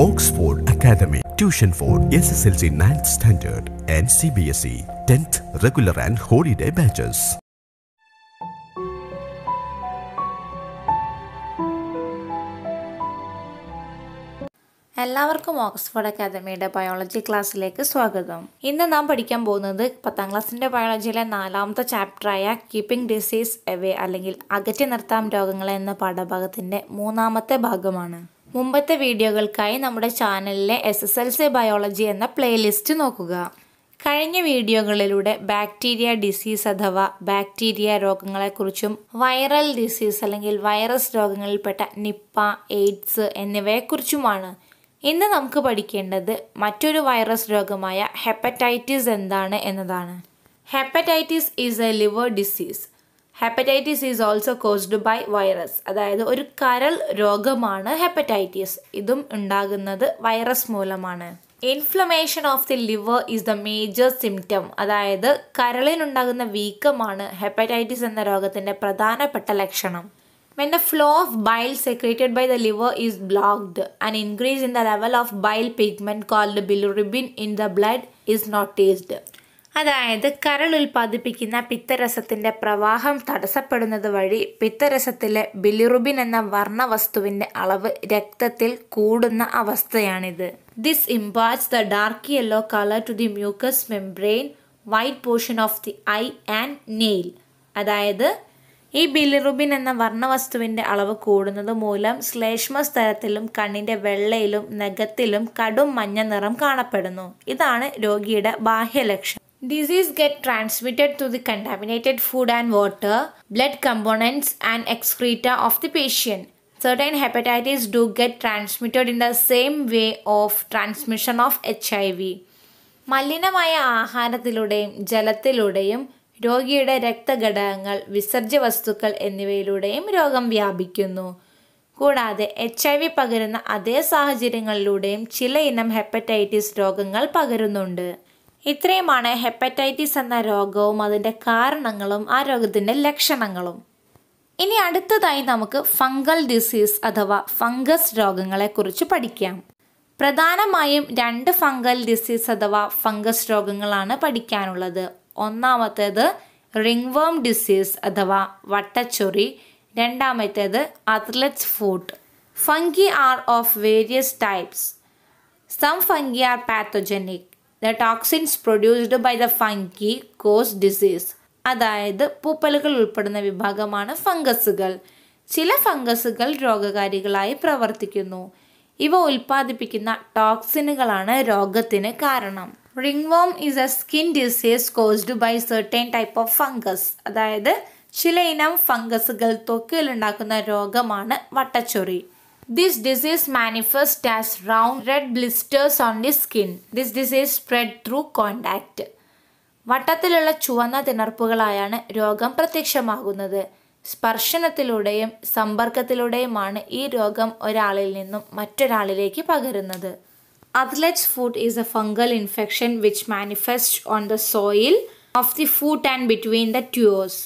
Oxford C ninth standard SSLC 9th Standard and CBSE 10th Regular and Holiday Batches. എല്ലാവർക്കും Oxford അക്കാദമിയുടെ biology ക്ലാസ്സിലേക്ക് സ്വാഗതം ഇന്ന് നാം പഠിക്കാൻ പോകുന്നത് പത്താം ക്ലാസ്സിന്റെ ബയോളജിയിലെ നാലാമത്തെ ചാപ്റ്ററായ കീപ്പിംഗ് ഡിസീസ് എവേ അല്ലെങ്കിൽ അകറ്റി നിർത്താം രോഗങ്ങളെ എന്ന പാഠഭാഗത്തിന്റെ മൂന്നാമത്തെ ഭാഗമാണ് മുമ്പത്തെ വീഡിയോകൾക്കായി നമ്മുടെ ചാനലിലെ S S L C biology എന്ന പ്ലേലിസ്റ്റ് നോക്കുക. കഴിഞ്ഞ വീഡിയോകളിലൂടെ ബാക്ടീരിയ ഡിസീസ് അഥവാ ബാക്ടീരിയ രോഗങ്ങളെക്കുറിച്ചും വൈറൽ ഡിസീസ് അല്ലെങ്കിൽ വൈറസ് രോഗങ്ങളിൽപ്പെട്ട നിപ്പ എയ്ഡ്സ് എന്നിവയെക്കുറിച്ചുമാണ് ഇന്ന് നമുക്ക് പഠിക്കേണ്ടത് മറ്റൊരു വൈറസ് രോഗമായ ഹെപ്പറ്റൈറ്റിസ് എന്താണ് എന്നതാണ്. Hepatitis is a liver disease hepatitis is also caused by virus അതായത് ഒരു കരൾ രോഗമാണ് ഹെപ്പറ്റൈറ്റിസ് ഇതും ഉണ്ടാകുന്നത് വൈറസ് മൂലമാണ്. Inflammation of the liver is the major symptom അതായത് കരളിനുണ്ടാകുന്ന വീക്കമാണ് ഹെപ്പറ്റൈറ്റിസ് എന്ന രോഗത്തിന്റെ പ്രധാനപ്പെട്ട ലക്ഷണം. When the flow of bile secreted by the liver is blocked, an increase in the level of bile pigment called bilirubin in the blood is noticed. അതായത് കരൾ ഉൽപ്പാദിപ്പിക്കുന്ന പിത്തരസത്തിന്റെ പ്രവാഹം തടസ്സപ്പെടുന്നത് വഴി പിത്തരസത്തിലെ ബിലിറുബിൻ എന്ന വർണവസ്തുവിന്റെ അളവ് രക്തത്തിൽ കൂടുന്ന അവസ്ഥയാണിത്. This imparts the dark yellow colour to the mucus membrane white portion of the eye and nail അതായത് ഈ ബിലിറുബിൻ എന്ന വർണവസ്തുവിന്റെ അളവ് കൂടുന്നത് മൂലം ശ്ലേഷ്മ സ്ഥലത്തിലും കണ്ണിന്റെ വെള്ളയിലും നഖത്തിലും കടും മഞ്ഞ നിറം കാണപ്പെടുന്നു. ഇതാണ് രോഗിയുടെ ബാഹ്യലക്ഷണം. Disease get transmitted to the contaminated food and water blood components and excreta of the patient certain hepatitis do get transmitted in the same way of transmission of HIV. മലിനമായ ആഹാരത്തിലൂടെയും ജലത്തിലൂടെയും രോഗിയുടെ രക്തഘടകങ്ങൾ വിസർജ്യ വസ്തുക്കൾ എന്നിവയിലൂടെയും രോഗം വ്യാപിക്കുന്നു. കൂടാതെ എച്ച് ഐ വി പകരുന്ന അതേ സാഹചര്യങ്ങളിലൂടെയും ചില ഇനം ഹെപ്പറ്റൈറ്റിസ് രോഗങ്ങൾ പകരുന്നുണ്ട്. ഇത്രയുമാണ് ഹെപ്പറ്റൈറ്റിസ് എന്ന രോഗവും അതിന്റെ കാരണങ്ങളും ആ രോഗത്തിന്റെ ലക്ഷണങ്ങളും. ഇനി അടുത്തതായി നമുക്ക് ഫംഗൽ ഡിസീസ് അഥവാ ഫംഗസ് രോഗങ്ങളെക്കുറിച്ച് പഠിക്കാം. പ്രധാനമായും രണ്ട് ഫംഗൽ ഡിസീസ് അഥവാ ഫംഗസ് രോഗങ്ങളാണ് പഠിക്കാനുള്ളത്. ഒന്നാമത്തേത് റിംഗ്വേം ഡിസീസ് അഥവാ വട്ടച്ചൊറി. രണ്ടാമത്തേത് athlete's foot. Fungi are of various types. Some fungi are pathogenic. The toxins produced by the fungi cause disease അതായത് പൂപ്പലുകൾ ഉൾപ്പെടുന്ന വിഭാഗമാണ് ഫംഗസുകൾ. ചില ഫംഗസുകൾ രോഗകാരികളായി പ്രവർത്തിക്കുന്നു. ഇവ ഉൽപ്പാദിപ്പിക്കുന്ന ടോക്സിനുകളാണ് രോഗത്തിന് കാരണം. Ringworm is a skin disease caused by certain type of fungus അതായത് ചില ഇനം ഫംഗസുകൾ ഉണ്ടാക്കുന്ന രോഗമാണ് വട്ടച്ചൊറി. This disease manifests as round red blisters on the skin. This disease spread through contact. വട്ടത്തിലുള്ള ചുവന്ന തിണർപ്പുകളായാണ് രോഗം പ്രത്യക്ഷമാകുന്നത് സ്പർശനത്തിലൂടെയും സമ്പർക്കത്തിലൂടെയുമാണ് ഈ രോഗം ഒരാളിൽ നിന്നും മറ്റൊരാളിലേക്ക് പകരുന്നത് athlete's foot is a fungal infection which manifest on the sole of the foot and between the toes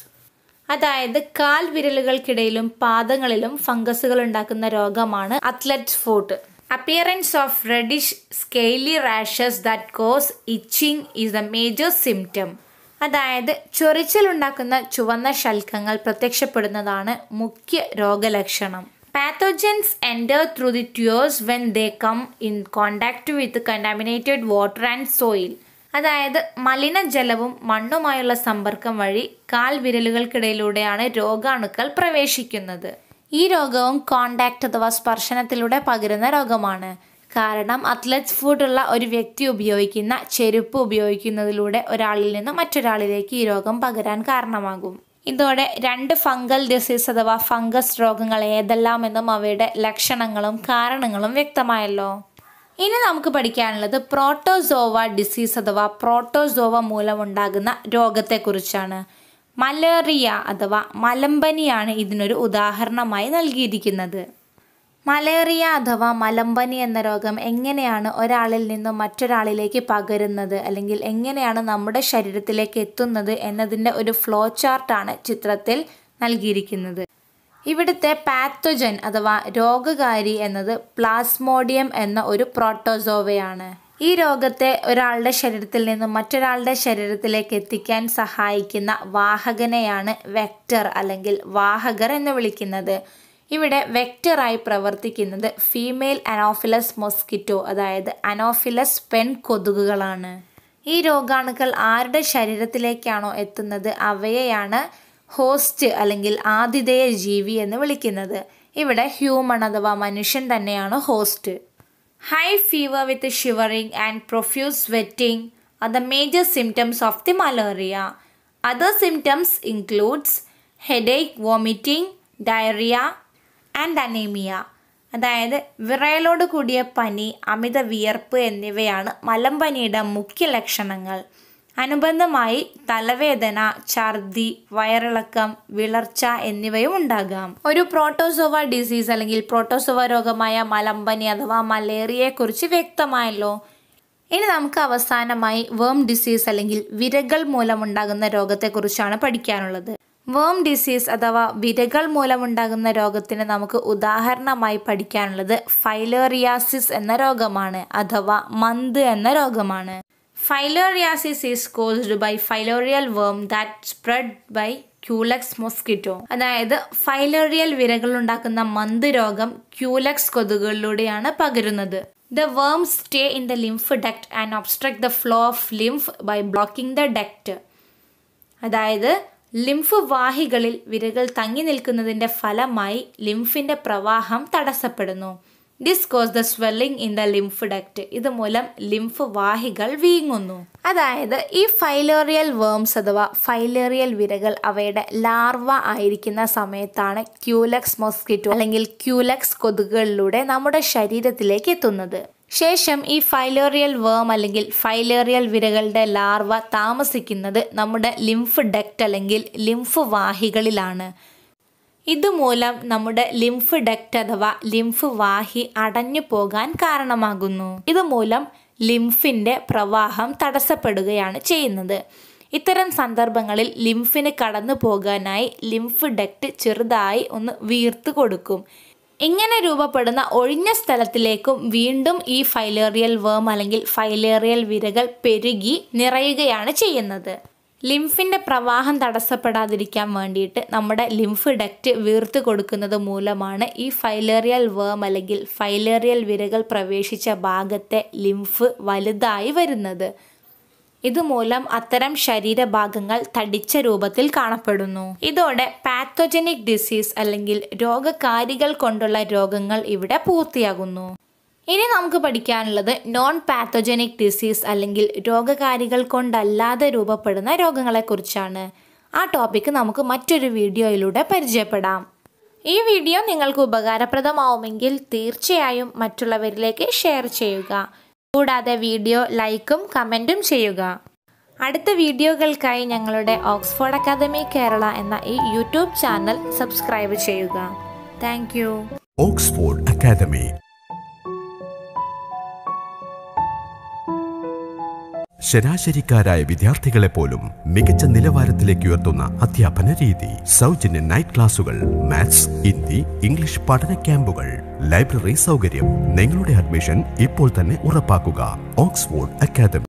അതായത് കാൽ വിരലുകൾക്കിടയിലും പാദങ്ങളിലും ഫംഗസുകൾ ഉണ്ടാക്കുന്ന രോഗമാണ് athlete foot appearance of reddish scaly rashes that cause itching is the major symptom അതായത് ചൊറിച്ചിലുണ്ടാക്കുന്ന ചുവന്ന ശൽക്കങ്ങൾ പ്രത്യക്ഷപ്പെടുന്നതാണ് മുഖ്യ രോഗലക്ഷണം. Pathogens enter through the toes when they come in contact with contaminated water and soil അതായത് മലിനജലവും മണ്ണുമായുള്ള സമ്പർക്കം വഴി കാൽ വിരലുകൾക്കിടയിലൂടെയാണ് രോഗാണുക്കൾ പ്രവേശിക്കുന്നത്. ഈ രോഗവും കോണ്ടാക്ട് അഥവാ സ്പർശനത്തിലൂടെ പകരുന്ന രോഗമാണ്. കാരണം അത്ലറ്റ്സ് ഫുഡുള്ള ഒരു വ്യക്തി ഉപയോഗിക്കുന്ന ചെരുപ്പ് ഉപയോഗിക്കുന്നതിലൂടെ ഒരാളിൽ നിന്ന് മറ്റൊരാളിലേക്ക് ഈ രോഗം പകരാൻ കാരണമാകും. ഇതോടെ രണ്ട് ഫംഗൽ ഡിസീസ് അഥവാ ഫംഗസ് രോഗങ്ങൾ ഏതെല്ലാമെന്നും അവയുടെ ലക്ഷണങ്ങളും കാരണങ്ങളും വ്യക്തമായല്ലോ. ഇനി നമുക്ക് പഠിക്കാനുള്ളത് പ്രോട്ടോസോവ ഡിസീസ് അഥവാ പ്രോട്ടോസോവ മൂലമുണ്ടാകുന്ന രോഗത്തെക്കുറിച്ചാണ്. മലേറിയ അഥവാ മലമ്പനിയാണ് ഇതിനൊരു ഉദാഹരണമായി നൽകിയിരിക്കുന്നത്. മലേറിയ അഥവാ മലമ്പനി എന്ന രോഗം എങ്ങനെയാണ് ഒരാളിൽ നിന്നും മറ്റൊരാളിലേക്ക് പകരുന്നത് അല്ലെങ്കിൽ എങ്ങനെയാണ് നമ്മുടെ ശരീരത്തിലേക്ക് എത്തുന്നത് എന്നതിന്റെ ഒരു ഫ്ലോ ചാർട്ടാണ് ചിത്രത്തിൽ നൽകിയിരിക്കുന്നത്. ഇവിടുത്തെ പാത്തോജൻ അഥവാ രോഗകാരി എന്നത് പ്ലാസ്മോഡിയം എന്ന ഒരു പ്രോട്ടോസോവയാണ്. ഈ രോഗത്തെ ഒരാളുടെ ശരീരത്തിൽ നിന്നും മറ്റൊരാളുടെ ശരീരത്തിലേക്ക് എത്തിക്കാൻ സഹായിക്കുന്ന വാഹകനെയാണ് വെക്റ്റർ അല്ലെങ്കിൽ വാഹകർ എന്ന് വിളിക്കുന്നത്. ഇവിടെ വെക്റ്ററായി പ്രവർത്തിക്കുന്നത് ഫീമെയിൽ അനോഫിലസ് മൊസ്കിറ്റോ അതായത് അനോഫിലസ് പെൺ കൊതുകുകളാണ്. ഈ രോഗാണുക്കൾ ആരുടെ ശരീരത്തിലേക്കാണോ എത്തുന്നത് അവയെയാണ് ഹോസ്റ്റ് അല്ലെങ്കിൽ ആതിഥേയ ജീവി എന്ന് വിളിക്കുന്നത്. ഇവിടെ ഹ്യൂമൺ അഥവാ മനുഷ്യൻ തന്നെയാണ് host high fever with shivering and profuse sweating are the major symptoms of the malaria other symptoms includes headache vomiting diarrhoea and anaemia അതായത് വിറയലോട് കൂടിയ പനി അമിത വിയർപ്പ് എന്നിവയാണ് മലമ്പനിയുടെ മുഖ്യ ലക്ഷണങ്ങൾ. അനുബന്ധമായി തലവേദന ഛർദി വയറിളക്കം വിളർച്ച എന്നിവയും ഉണ്ടാകാം ഒരു പ്രോട്ടോസോവ ഡിസീസ് അല്ലെങ്കിൽ പ്രോട്ടോസോവ രോഗമായ മലമ്പനി അഥവാ മലേറിയയെ കുറിച്ച് വ്യക്തമായല്ലോ. ഇനി നമുക്ക് അവസാനമായി വേം ഡിസീസ് അല്ലെങ്കിൽ വിരകൾ മൂലമുണ്ടാകുന്ന രോഗത്തെക്കുറിച്ചാണ് പഠിക്കാനുള്ളത്. വേം ഡിസീസ് അഥവാ വിരകൾ മൂലമുണ്ടാകുന്ന രോഗത്തിന് നമുക്ക് ഉദാഹരണമായി പഠിക്കാനുള്ളത് ഫൈലേറിയാസിസ് എന്ന രോഗമാണ് അഥവാ മന്ത് എന്ന രോഗമാണ്. Filariasis is caused by filarial worm that spread by Culex mosquito അതായത് ഫൈലോറിയൽ വിരകൾ ഉണ്ടാക്കുന്ന മന്ത് രോഗം ക്യൂലക്സ് കൊതുകുകളിലൂടെയാണ് പകരുന്നത്. The worm stay in the lymph duct and obstruct the flow of lymph by blocking the duct അതായത് lymph വാഹികളിൽ വിരകൾ തങ്ങി നിൽക്കുന്നതിന്റെ ഫലമായി ലിംഫിന്റെ പ്രവാഹം തടസ്സപ്പെടുന്നു. This cause the swelling in the lymph duct ഇതുമൂലം ലിംഫ് വാഹികൾ വീങ്ങുന്നു. അതായത് ഈ ഫൈലോറിയൽ വേംസ് അഥവാ ഫൈലേറിയൽ വിരകൾ അവയുടെ ലാർവ ആയിരിക്കുന്ന സമയത്താണ് ക്യൂലക്സ് മോസ്കിറ്റോ അല്ലെങ്കിൽ ക്യൂലക്സ് കൊതുകുകളിലൂടെ നമ്മുടെ ശരീരത്തിലേക്ക് എത്തുന്നത്. ശേഷം ഈ ഫൈലോറിയൽ വേം അല്ലെങ്കിൽ ഫൈലേറിയൽ വിരകളുടെ ലാർവ താമസിക്കുന്നത് നമ്മുടെ ലിംഫ് ഡക്റ്റ് അല്ലെങ്കിൽ ലിംഫ് വാഹികളിലാണ്. ഇതുമൂലം നമ്മുടെ ലിംഫ് ഡക്റ്റ് അഥവാ ലിംഫ് വാഹി അടഞ്ഞു പോകാൻ കാരണമാകുന്നു. ഇതുമൂലം ലിംഫിന്റെ പ്രവാഹം തടസ്സപ്പെടുകയാണ് ചെയ്യുന്നത്. ഇത്തരം സന്ദർഭങ്ങളിൽ ലിംഫിന് കടന്നു പോകാനായി ലിംഫ് ഡക്റ്റ് ചെറുതായി ഒന്ന് വീർത്ത് കൊടുക്കും. ഇങ്ങനെ രൂപപ്പെടുന്ന ഒഴിഞ്ഞ സ്ഥലത്തിലേക്കും വീണ്ടും ഈ ഫൈലേറിയൽ വേം അല്ലെങ്കിൽ ഫൈലേറിയൽ വിരകൾ പെരുകി നിറയുകയാണ് ചെയ്യുന്നത്. ലിംഫിന്റെ പ്രവാഹം തടസ്സപ്പെടാതിരിക്കാൻ വേണ്ടിയിട്ട് നമ്മുടെ ലിംഫ് ഡക്റ്റ് വീർത്ത് കൊടുക്കുന്നത് മൂലമാണ് ഈ ഫൈലേറിയൽ വേം അല്ലെങ്കിൽ ഫൈലേറിയൽ വിരകൾ പ്രവേശിച്ച ഭാഗത്തെ ലിംഫ് വലുതായി വരുന്നത്. ഇതുമൂലം അത്തരം ശരീരഭാഗങ്ങൾ തടിച്ച രൂപത്തിൽ കാണപ്പെടുന്നു. ഇതോടെ പാത്തോജനിക് ഡിസീസ് അല്ലെങ്കിൽ രോഗകാരികൾ കൊണ്ടുള്ള രോഗങ്ങൾ ഇവിടെ പൂർത്തിയാകുന്നു. ഇനി നമുക്ക് പഠിക്കാനുള്ളത് നോൺ പാത്തോജനിക് ഡിസീസ് അല്ലെങ്കിൽ രോഗകാരികൾ കൊണ്ടല്ലാതെ രൂപപ്പെടുന്ന രോഗങ്ങളെക്കുറിച്ചാണ്. ആ ടോപ്പിക്ക് നമുക്ക് മറ്റൊരു വീഡിയോയിലൂടെ പരിചയപ്പെടാം. ഈ വീഡിയോ നിങ്ങൾക്ക് ഉപകാരപ്രദമാവുമെങ്കിൽ തീർച്ചയായും മറ്റുള്ളവരിലേക്ക് ഷെയർ ചെയ്യുക. കൂടാതെ വീഡിയോ ലൈക്കും കമന്റും ചെയ്യുക. അടുത്ത വീഡിയോകൾക്കായി ഞങ്ങളുടെ ഓക്സ്ഫോർഡ് അക്കാദമി കേരള എന്ന ഈ യൂട്യൂബ് ചാനൽ സബ്സ്ക്രൈബ് ചെയ്യുക. താങ്ക് ഓക്സ്ഫോർഡ് അക്കാദമി ശരാശരിക്കാരായ വിദ്യാർത്ഥികളെ പോലും മികച്ച നിലവാരത്തിലേക്ക് ഉയർത്തുന്ന അധ്യാപന രീതി. സൗജന്യ നൈറ്റ് ക്ലാസുകൾ മാത്സ് ഹിന്ദി ഇംഗ്ലീഷ് പഠന ക്യാമ്പുകൾ ലൈബ്രറി സൗകര്യം. നിങ്ങളുടെ അഡ്മിഷൻ ഇപ്പോൾ തന്നെ ഉറപ്പാക്കുക. Oxford academy.